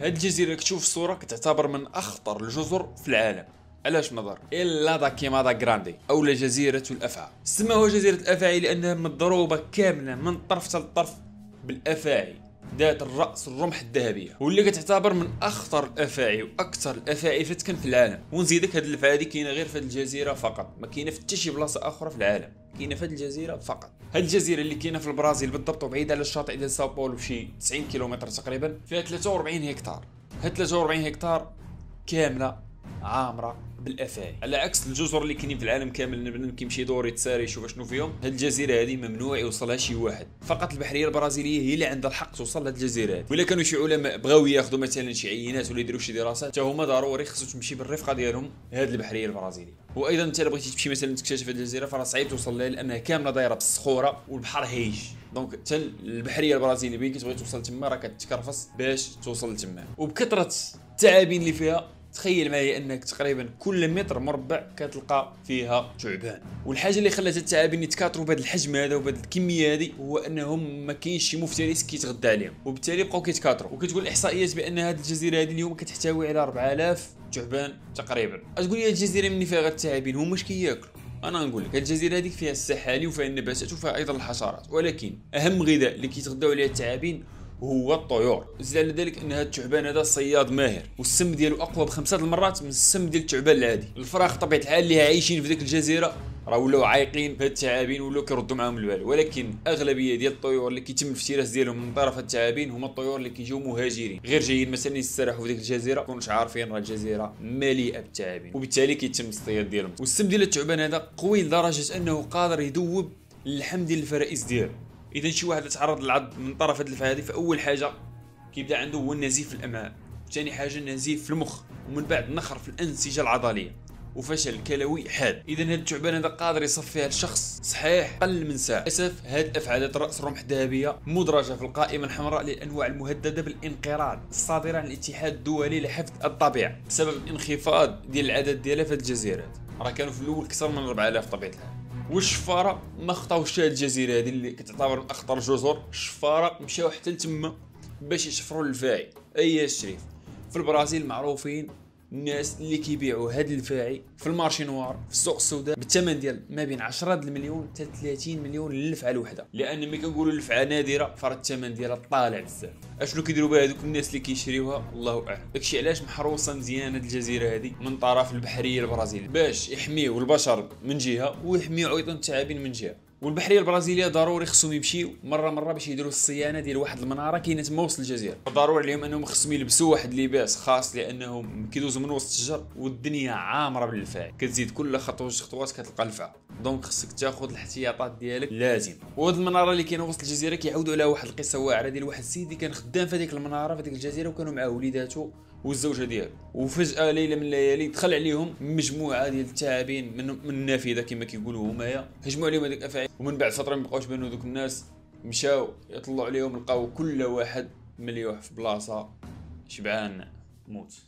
هاد الجزيرة كتشوف الصورة كتعتبر من أخطر الجزر في العالم. علاش نظر؟ إلا دا كيما دا غراندي اولا جزيرة الافعى سموها جزيرة الأفاعي لأنها مضروبة كاملة من طرف لطرف بالأفاعي. ذات الرأس الرمح الذهبية واللي كتعتبر من أخطر الأفاعي وأكثر الأفاعي فتكا في العالم. ونزيدك هاد الأفاعي هادي كاينة غير في هاد الجزيرة فقط ما كاينة في حتى شي بلاصة أخرى في العالم. كاينة في هاد الجزيرة فقط. هاد الجزيرة اللي كاينة في البرازيل بالضبط وبعيدة على الشاطئ ديال ساو بولو بشي 90 كيلومتر تقريبا فيها 43 هكتار. هاد 43 هكتار كاملة عامرة بالافاعي على عكس الجزر اللي كاينين في العالم كامل البنادم كيمشي يدور يتساري يشوف شنو فيهم. هاد الجزيرة هذه ممنوع يوصلها شي واحد. فقط البحرية البرازيلية هي اللي عندها الحق توصل لهاد الجزيرة هذه ولا كانوا شي علماء بغاو ياخذوا مثلا شي عينات ولا يديروا شي دراسات حتى هما ضروري خصو تمشي بالرفقة ديالهم هاد البحرية البرازيلية. وأيضا أنت بغيتي تمشي مثلا تكتشف هاد الجزيرة فراه صعيب توصل لها لأنها كاملة دايرة بالصخورة والبحر هيج donc حتى البحرية البرازيلية بين كتبغي توصل تما راه كتكرفص باش توصل لتما وبكثرة التعابين اللي فيها تخيل معايا انك تقريبا كل متر مربع كتلقى فيها تعبان والحاجة اللي خلات التعابين يتكاثروا بهذا الحجم هذا وبهذه الكمية هذه هو أنهم ما كاينش شي مفترس كيتغدى عليهم. وبالتالي بقاو كيتكاثروا. وكتقول الاحصائيات بأن هذه الجزيرة هذه اليوم كتحتوي على 4000 تعبان تقريبا. تقول لي الجزيرة مني فيها غير التعابين هما اش كياكلوا؟ أنا نقول لك الجزيرة هذيك فيها السحالي وفيها النباتات وفيها أيضا الحشرات. ولكن أهم غذاء اللي كيتغداو عليه التعابين هو الطيور. زيد على ذلك إن هذا الثعبان هذا صياد ماهر والسم ديالو أقوى بخمسه المرات من السم ديال الثعبان العادي. الفراخ طبيعه الحال اللي عايشين في ذيك الجزيرة راه ولاو عايقين في الثعابين ولاو كيردوا معاهم البال. ولكن أغلبية ديال الطيور اللي كيتم الافتراس ديالهم من طرف الثعابين هما الطيور اللي كيجيو مهاجرين. غير جايين مثلا يستراحوا في ديك الجزيرة كونش عارفين راه الجزيرة مليئة بالثعابين. وبالتالي كيتم الصياد ديالهم. والسم ديال الثعبان هذا قوي لدرجة أنه قادر يذوب اللحم ديال الفرائس ديالو. إذا شي واحد تعرض للعض من طرف هذه الفئه هذه فأول حاجة كيبدأ عنده هو النزيف في الأمعاء. ثاني حاجة النزيف في المخ ومن بعد نخر في الأنسجة العضلية. وفشل كلوي حاد. إذا هذا الثعبان هذا قادر يصفيها الشخص صحيح أقل من ساعة. للأسف هذه الافعال راس الرمح الذهبيه مدرجة في القائمة الحمراء للأنواع المهددة بالانقراض الصادرة عن الاتحاد الدولي لحفظ الطبيعة بسبب الانخفاض ديال العدد ديالها في الجزيرات. راه كانوا في الأول أكثر من 4000 طبيعة الحال والشفارة ما خطاوش هاد الجزيرة هذه اللي كتعتبر من أخطر الجزر الشفارة مشاو حتى لتما باش يشفروا الفاعي أي الشريف في البرازيل معروفين الناس اللي كيبيعوا هاد الفاعي في المارشي نوار في السوق السوداء بالثمن ديال ما بين 10 المليون حتى 30 مليون للفعة الوحدة. لأن ملي كنقولوا الفعة نادرة فراه الثمن ديالها طالع بزاف. أشنو كيديروا بها هذوك الناس اللي كيشريوها؟ الله أعلم. داكشي علاش محروسة مزيان هاد الجزيرة هذه من طرف البحرية البرازيلية. باش يحميو البشر من جهة ويحميو أيضا الثعابين من جهة. والبحرية البرازيلية ضروري خصهم يمشيو مرة مرة باش يديروا الصيانة ديال واحد المنارة كاينة تما وسط الجزيرة. ضروري عليهم أنهم خصهم يلبسوا واحد اللباس خاص لأنهم كيدوزوا من وسط الشجر والدنيا عامرة بالفاعل كتزيد كل خطوة خطوات كتلقى الفعل. دونك خصك تاخذ الاحتياطات ديالك. لازم. وهاد المنارة اللي كاينة وسط الجزيرة كيعاودوا على واحد القصة واعرة ديال واحد السيد اللي كان خدام في هذيك المنارة في هذيك الجزيرة وكانوا معاه وليداتو والزوجة ديالو. وفجأة ليلة من الليالي دخل عليهم مجموعة ديال التعابين من من النافذة كما كيقولوا همايا هجموا عليهم هذيك الافاعي ومن بعد فترة ما بقاوش بانوا دوك الناس مشاو يطلعوا عليهم لقاو كل واحد مليوح في بلاصة شبعان موت.